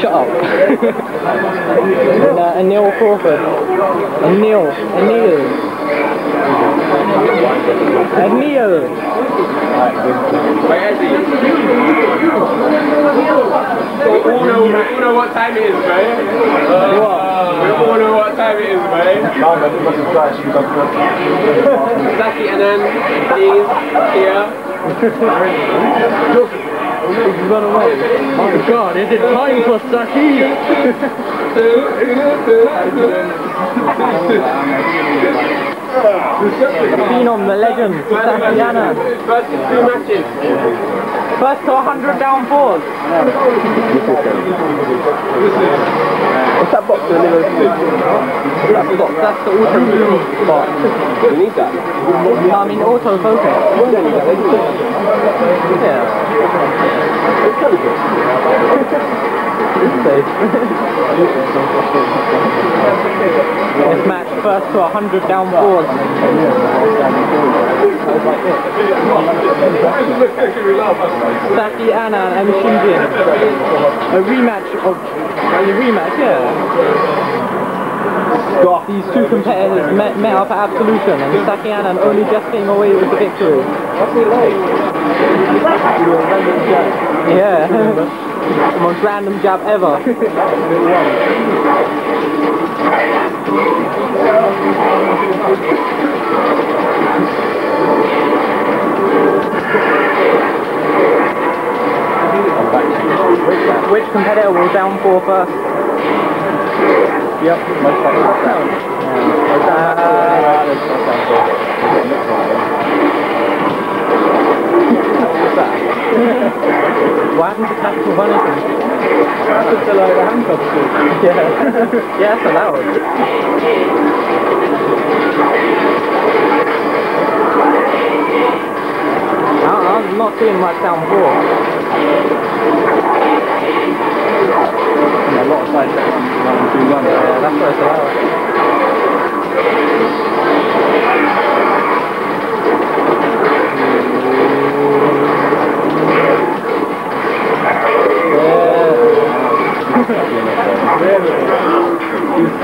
Shut up. and, uh, and Neil Crawford. And Neil. And Neil. And Neil. We all know, all know what time it is, man. What? We all know what time it is, man. Zaki and then please here. He's run away. My god, is it time for Sackey? Phenom, the legend, Sakiana. First two matches. First to 100 down fours. What's that box in the middle of the That's the, that's the auto spot. We need that. I mean auto focus. Yeah. this match first to 100 down fours. Saki Anna and Shinjin. A rematch of a rematch, yeah. These two competitors met, met up at Absolution and Saki Annan only just came away with the victory. Yeah. most random jab ever. Which competitor will down four first? Yep, most likely down. Uh, To tactical punishment? That's the handcuffs. Yeah. yeah, that's allowed. I- I'm not seeing much down four.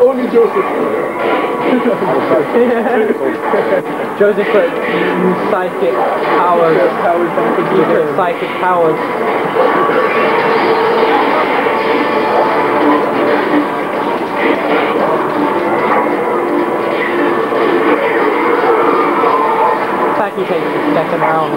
Only Joseph. Joseph got psychic powers. Psychic powers. Sackey takes the second round.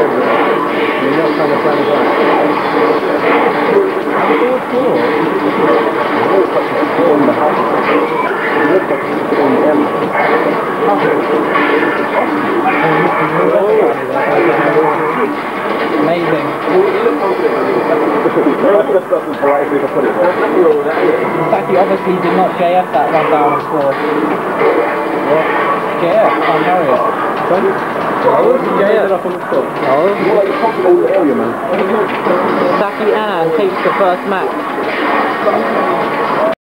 it. Sackey obviously did not JF that one down. JF, the like a comfortable area, man. Saki Ann takes the first match.